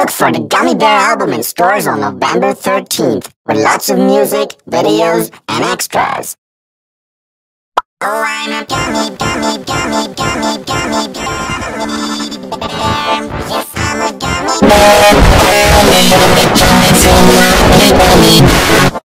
Look for the Gummy Bear album in stores on November 13th with lots of music, videos, and extras. Oh, I'm a gummy, gummy, gummy, gummy, gummy, gummy bear.